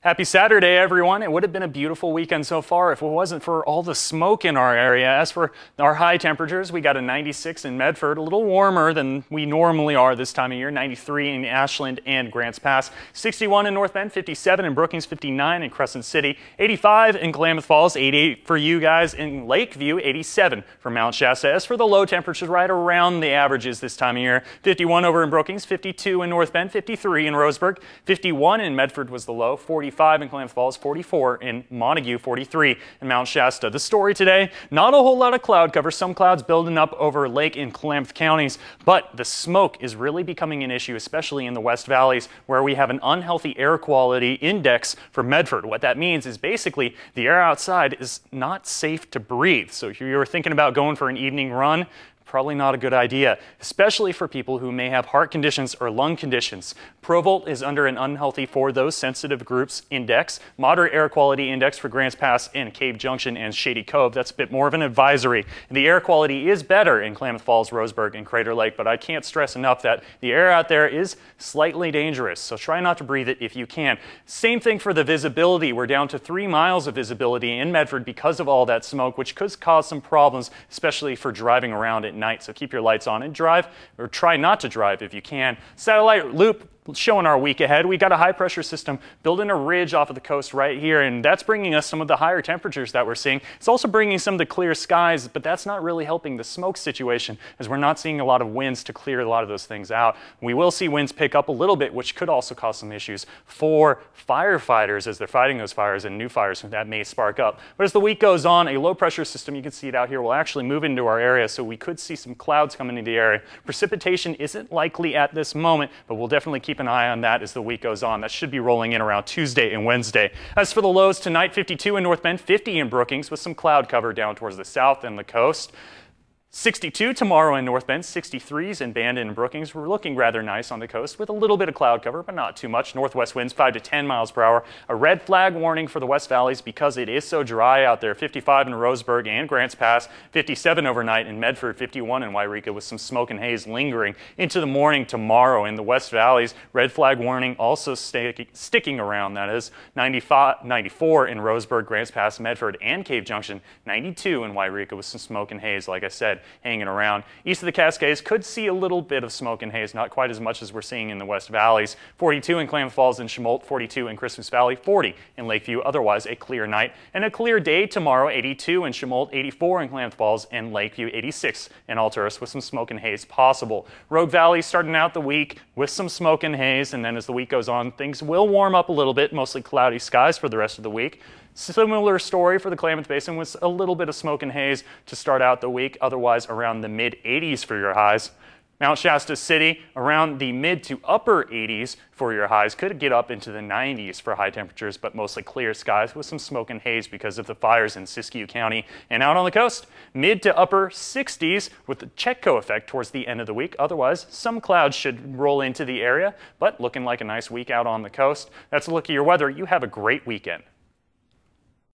Happy Saturday, everyone. It would have been a beautiful weekend so far if it wasn't for all the smoke in our area. As for our high temperatures, we got a 96 in Medford, a little warmer than we normally are this time of year, 93 in Ashland and Grants Pass, 61 in North Bend, 57 in Brookings, 59 in Crescent City, 85 in Klamath Falls, 88 for you guys in Lakeview, 87 for Mount Shasta. As for the low temperatures, right around the averages this time of year, 51 over in Brookings, 52 in North Bend, 53 in Roseburg, 51 in Medford was the low, 40 45 in Klamath Falls, 44 in Montague, 43 in Mount Shasta. The story today, not a whole lot of cloud cover, some clouds building up over Lake and Klamath counties, but the smoke is really becoming an issue, especially in the West Valleys, where we have an unhealthy air quality index for Medford. What that means is basically the air outside is not safe to breathe. So if you're thinking about going for an evening run, probably not a good idea, especially for people who may have heart conditions or lung conditions. Provolt is under an unhealthy for those sensitive groups index, moderate air quality index for Grants Pass and Cave Junction and Shady Cove. That's a bit more of an advisory. And the air quality is better in Klamath Falls, Roseburg, and Crater Lake, but I can't stress enough that the air out there is slightly dangerous, so try not to breathe it if you can. Same thing for the visibility. We're down to three miles of visibility in Medford because of all that smoke, which could cause some problems, especially for driving around at night. So keep your lights on and drive, or try not to drive if you can. Satellite loop showing our week ahead. We got a high pressure system building a ridge off of the coast right here, and that's bringing us some of the higher temperatures that we're seeing. It's also bringing some of the clear skies, but that's not really helping the smoke situation as we're not seeing a lot of winds to clear a lot of those things out. We will see winds pick up a little bit, which could also cause some issues for firefighters as they're fighting those fires and new fires that may spark up. But as the week goes on, a low pressure system, you can see it out here, will actually move into our area, so we could see some clouds coming into the area. Precipitation isn't likely at this moment, but we'll definitely keep keep an eye on that as the week goes on. That should be rolling in around Tuesday and Wednesday. As for the lows tonight, 52 in North Bend, 50 in Brookings with some cloud cover down towards the south and the coast. 62 tomorrow in North Bend, 63s in Bandon and Brookings. We're looking rather nice on the coast with a little bit of cloud cover, but not too much. Northwest winds 5 to 10 miles per hour. A red flag warning for the West Valleys because it is so dry out there. 55 in Roseburg and Grants Pass, 57 overnight in Medford, 51 in Yreka with some smoke and haze lingering into the morning tomorrow in the West Valleys. Red flag warning also sticking around, that is 95, 94 in Roseburg, Grants Pass, Medford, and Cave Junction, 92 in Yreka with some smoke and haze, like I said hanging around. East of the Cascades could see a little bit of smoke and haze, not quite as much as we're seeing in the West Valleys. 42 in Klamath Falls and Chemult, 42 in Christmas Valley, 40 in Lakeview, otherwise a clear night. And a clear day tomorrow, 82 in Chemult, 84 in Klamath Falls, and Lakeview, 86 in Alturas with some smoke and haze possible. Rogue Valley starting out the week with some smoke and haze, and then as the week goes on, things will warm up a little bit, mostly cloudy skies for the rest of the week. Similar story for the Klamath Basin with a little bit of smoke and haze to start out the week, otherwise around the mid 80s for your highs. Mount Shasta City around the mid to upper 80s for your highs. Could get up into the 90s for high temperatures, but mostly clear skies with some smoke and haze because of the fires in Siskiyou County. And out on the coast, mid to upper 60s with the Chetco effect towards the end of the week. Otherwise, some clouds should roll into the area, but looking like a nice week out on the coast. That's a look at your weather. You have a great weekend.